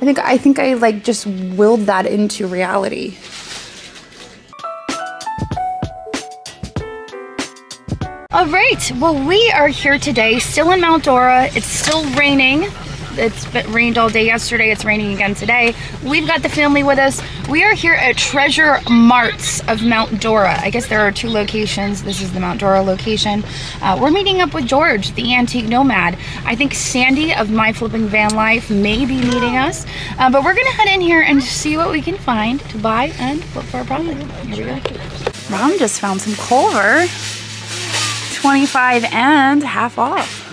I think I think I like just willed that into reality. All right, well, we are here today, still in Mount Dora. It's still raining. It's rained all day yesterday. It's raining again today. We've got the family with us. We are here at Treasure Marts of Mount Dora. I guess there are two locations. This is the Mount Dora location. Uh, we're meeting up with George, the antique nomad. I think Sandy of My Flipping Van Life may be meeting us, uh, but we're gonna head in here and see what we can find to buy and flip for our property. Here we go. Just found some Culver. 25 and half off.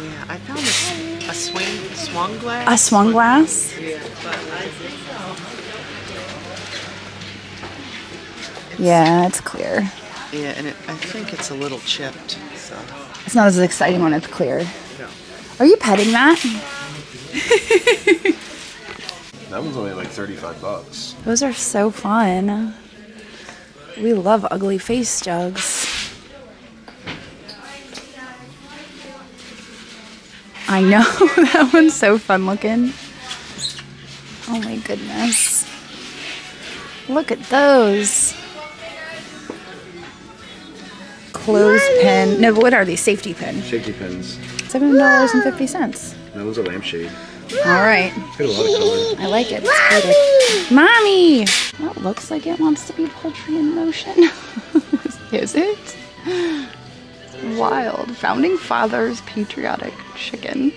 Swing, swung glass. A swung glass? Yeah, but I think Yeah, it's clear. Yeah, and it, I think it's a little chipped. So It's not as exciting when it's clear. no. Are you petting that? That one's only like 35 bucks. Those are so fun. We love ugly face jugs. I know, that one's so fun looking. Oh my goodness. Look at those. Clothespin. No, but what are these? Safety pin. Safety pins. $7.50. That one's a lampshade. All right. Got a lot of color. I like it. It's. Mommy! That looks like it wants to be poultry in motion. Is it? Wild. Founding Father's Patriotic Chicken.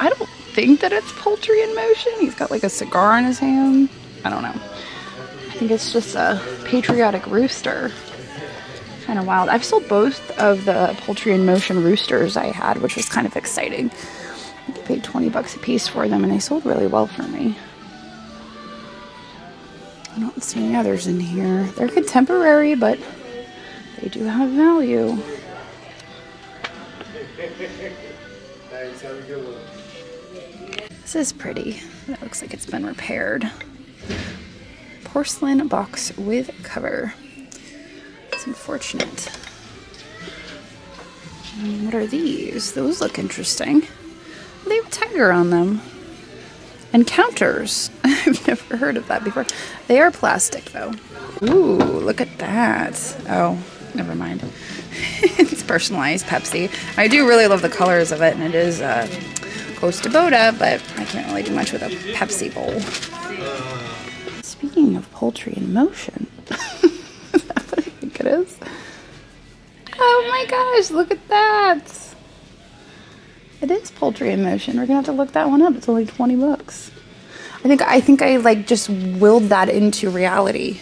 I don't think that it's poultry in motion. He's got like a cigar in his hand. I don't know. I think it's just a patriotic rooster. Kind of wild. I've sold both of the poultry in motion roosters I had, which was kind of exciting. I paid 20 bucks a piece for them and they sold really well for me. I don't see any others in here. They're contemporary, but they do have value. This is pretty. It looks like it's been repaired. Porcelain box with cover. It's unfortunate. And what are these? Those look interesting. They have a tiger on them. And counters. I've never heard of that before. They are plastic though. Ooh, look at that. Oh, never mind. personalized Pepsi. I do really love the colors of it, and it is uh, close to Boda, but I can't really do much with a Pepsi bowl. Speaking of poultry in motion, is that what I think it is? Oh my gosh, look at that! It is poultry in motion. We're gonna have to look that one up. It's only 20 bucks. I think I think I like just willed that into reality.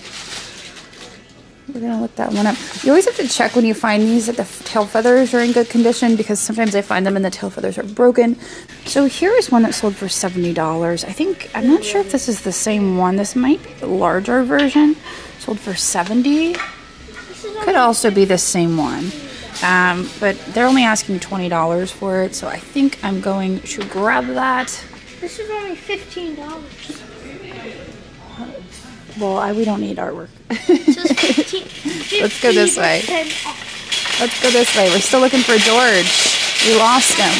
We're gonna look that one up. You always have to check when you find these that the tail feathers are in good condition because sometimes I find them and the tail feathers are broken. So here is one that sold for $70. I think I'm not sure if this is the same one. This might be the larger version. Sold for 70. Could also be the same one. Um, but they're only asking $20 for it, so I think I'm going to grab that. This is only fifteen dollars. Well, I, we don't need artwork. Let's go this way. Let's go this way. We're still looking for George. We lost him.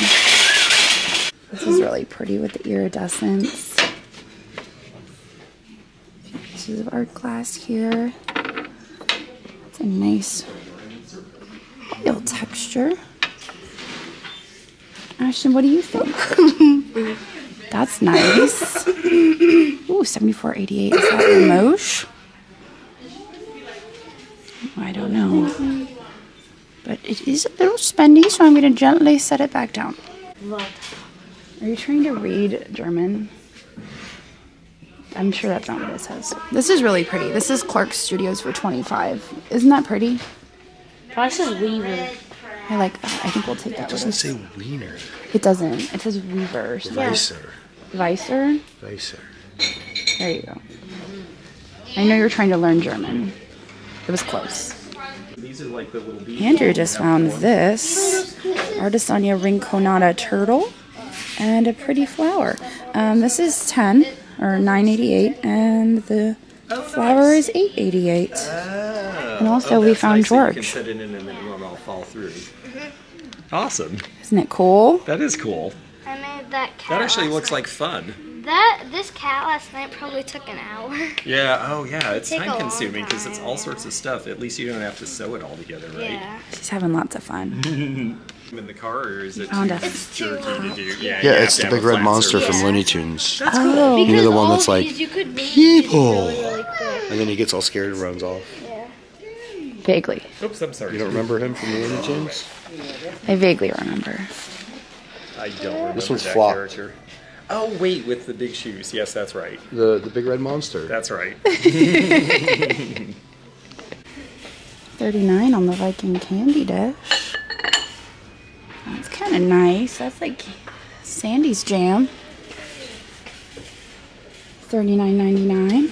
This is really pretty with the iridescence. Pieces of art glass here. It's a nice real texture. Ashton, what do you think? That's nice. Ooh, 74.88. Is that Limoges? I don't know. But it is a little spendy, so I'm going to gently set it back down. Are you trying to read German? I'm sure that's not what it says. This is really pretty. This is Clark Studios for 25. Isn't that pretty? This is Weaver. I like that. I think we'll take that It doesn't say wiener. It doesn't. It says Weaver. so- Weiser. Weiser? Weiser. There you go. I know you're trying to learn German. It was close. Like Andrew just found this Artesania Rinconada turtle and a pretty flower. Um, this is 10 or 988 and the flower is 888. And also we found nice that You can George. set it in and then it won't all fall through. Awesome. Isn't it cool? That is cool. I made that cat. That actually last looks night. like fun. That this cat last night probably took an hour. Yeah, oh yeah, it's Take a time consuming because it's all sorts of stuff. At least you don't have to sew it all together, right? Yeah. She's having lots of fun. In the car, or is it Found too a- It's too jerky to do? Yeah, Yeah, you it's the big red monster surface. from Looney Tunes. Oh, You know the one that's like, you could "People." Really, really. And then he gets all scared and runs off. Yeah. vaguely. Oops, I'm sorry. You don't remember him from the Looney Tunes? I vaguely remember. I don't remember This one's that flop. character. Oh wait, with the big shoes. Yes, that's right. The the big red monster. That's right. 39 on the Viking candy dish. That's kind of nice. That's like Sandy's jam. 39.99.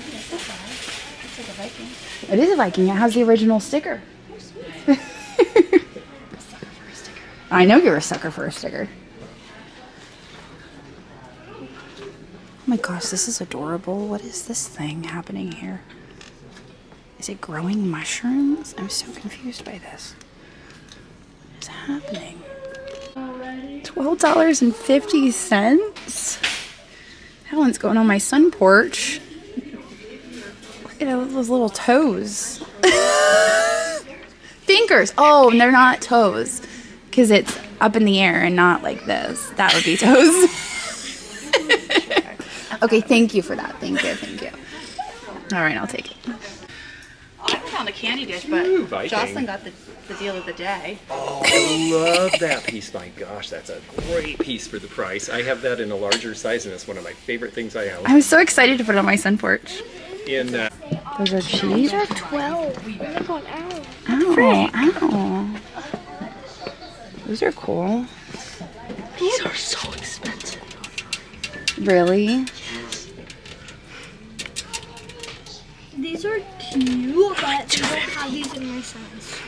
It is a Viking. It has the original sticker. Oh, I know you're a sucker for a sticker. My gosh, this is adorable. What is this thing happening here? Is it growing mushrooms? I'm so confused by this. What is happening? $12.50? That one's going on my sun porch. Look at those little toes. Fingers. Oh, they're not toes. Because it's up in the air and not like this. That would be toes. okay, thank you for that. Thank you, thank you. All right, I'll take it. I found a candy dish, but Ooh, Jocelyn got the, the deal of the day. Oh, I love that piece. My gosh, that's a great piece for the price. I have that in a larger size, and it's one of my favorite things I own. I'm so excited to put it on my sun porch. In uh, Those are cheese. These are 12. Oh my god, ow. Ow, ow. Those are cool. These are so expensive. Really? These are cute, but they don't have these in my size.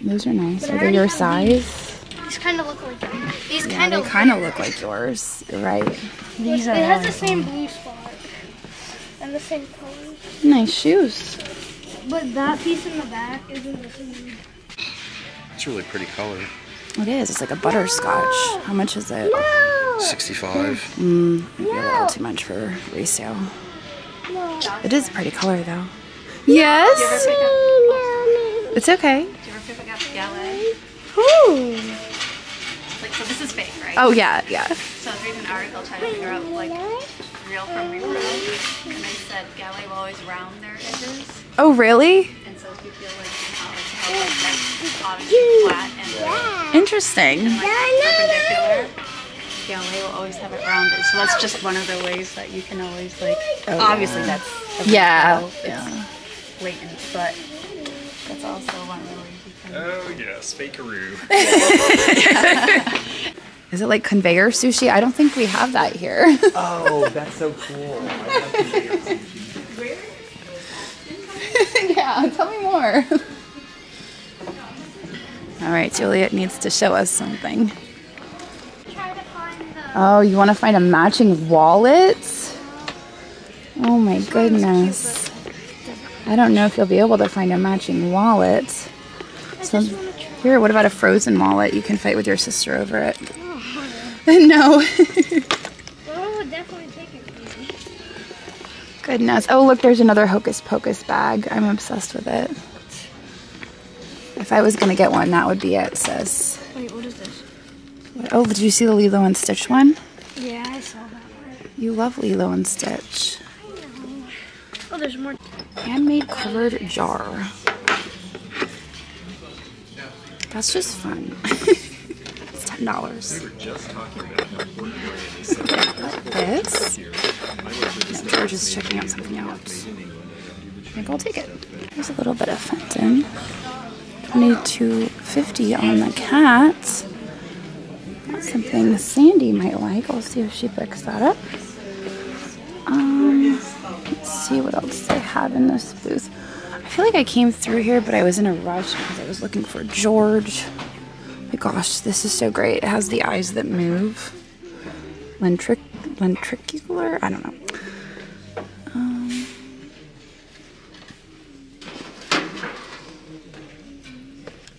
Those are nice. But Are they your size? These kind of look like them. These Yeah, kind they of kind of look like yours. You're right. It has the same blue spot and the same colors. Nice shoes. But that piece in the back isn't the same. It's really pretty color. It is. It's like a butterscotch. How much is it? 65. Mm, maybe a little too much for resale. It is a pretty color though. Yes. It's okay. Did you ever pick up Gallé? Like, so this is fake, right? Oh yeah, yeah. So I was reading an article trying to figure out, like, real from repro. And they said Gallé will always round their edges. Oh really? And so if you feel like you know, it's how like obviously flat and Interesting. like perpendicular. Gallé will always have it rounded. So that's just one of the ways that you can always, like, obviously that's a Yeah. repro. It's latent, but that's also one of the ways you can. oh yes, fakeroo. Is it like conveyor sushi? I don't think we have that here. Oh, that's so cool. yeah, tell me more. All right, Juliet needs to show us something. Try to find the. Oh, you want to find a matching wallet? Oh my goodness. I don't know if you'll be able to find a matching wallet. So, here, what about a frozen wallet? You can fight with your sister over it. no. Goodness. Oh, look, there's another Hocus Pocus bag. I'm obsessed with it. If I was going to get one, that would be it, sis. Oh, did you see the Lilo and Stitch one? Yeah, I saw that one. You love Lilo and Stitch. Oh, there's more. Handmade covered jar. That's just fun. it's ten dollars. Just talking about how important brand is. This? No, George is checking out something else. I think I'll take it. There's a little bit of Fenton. Twenty-two fifty on the cat. Sandy might like. I'll see if she picks that up. Um, let's see what else they have in this booth. I feel like I came through here, but I was in a rush because I was looking for George. My gosh, this is so great. It has the eyes that move. Lentric lentricular? I don't know. Um,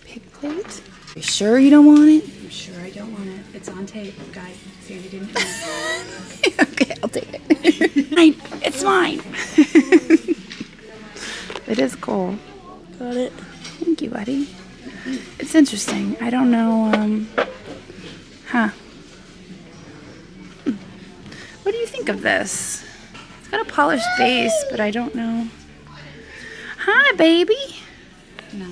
pig plate? You sure you don't want it? I'm sure I don't want it. It's on tape, guys. Sandy didn't okay, I'll take it. It's mine. it is cool. Got it. Thank you, buddy. It's interesting. I don't know, um, huh. What do you think of this? It's got a polished base, but I don't know. Hi, baby. No.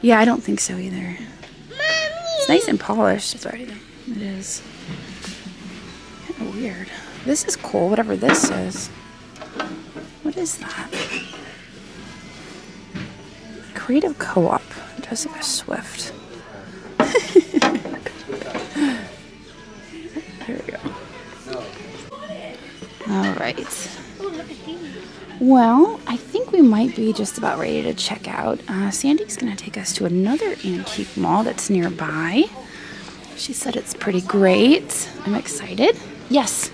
Yeah, I don't think so either. It's nice and polished, but it is kind of weird. This is cool, whatever this is. What is that? Creative Co-op, Jessica Swift. there we go. All right. Look at these. Well, I think we might be just about ready to check out. Uh, Sandy's going to take us to another antique mall that's nearby. She said it's pretty great. I'm excited. Yes.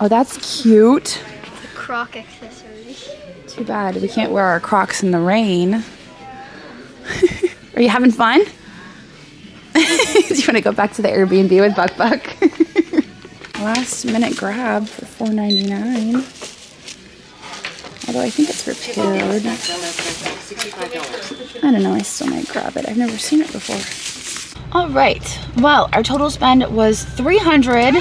Oh, that's cute. The croc accessories. Too bad we can't wear our Crocs in the rain. Are you having fun? Do you want to go back to the Airbnb with Buck Buck? Last minute grab for $4.99. Although I think it's repaired. I don't know, I still might grab it. I've never seen it before. All right. Well, our total spend was 300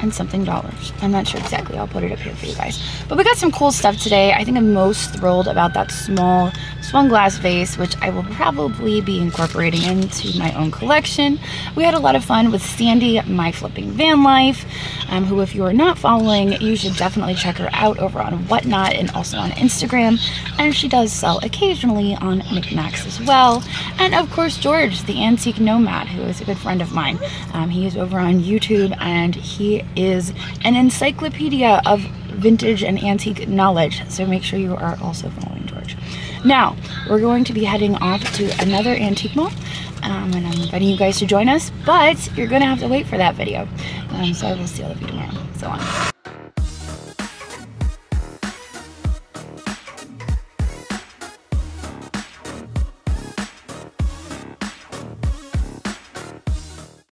and something dollars. I'm not sure exactly. I'll put it up here for you guys. But we got some cool stuff today. I think I'm most thrilled about that small swung glass vase, which I will probably be incorporating into my own collection. We had a lot of fun with Sandy, My Flipping Van Life, um, who if you are not following, you should definitely check her out over on Whatnot and also on Instagram. And she does sell occasionally on Niknax as well. And of course, George, the antique nomad, who is a good friend of mine. Um, he is over on YouTube and he is an encyclopedia of vintage and antique knowledge. So make sure you are also following. Now, we're going to be heading off to another antique mall. Um, and I'm inviting you guys to join us, but you're to have to wait for that video. Um, so I will see all of you tomorrow. So on.